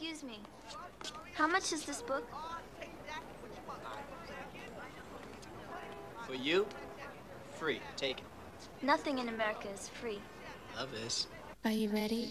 Excuse me. How much is this book? For you, free. Take it. Nothing in America is free. Love is. Are you ready?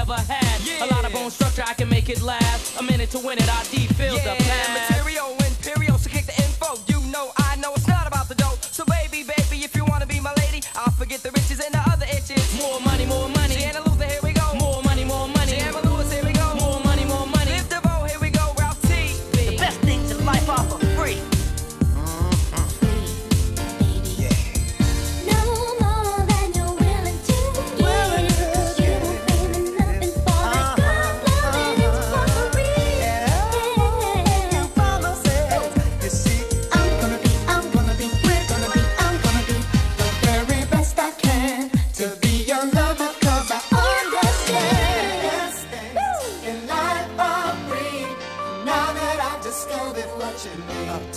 never had. Yeah. A lot of bone structure, I can make it last. A minute to win it, I deep yeah. the past. Material, imperial, so kick the info. You know, I know it's not about the dope.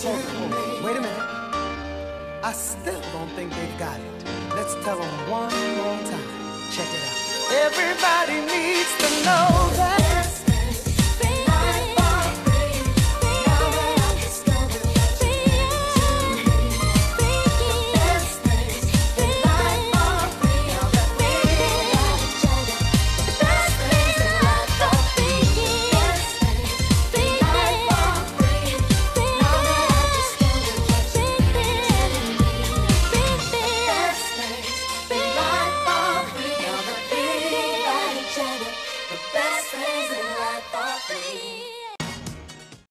Wait a minute. I still don't think they've got it. Let's tell them one more time. Check it out. Everybody needs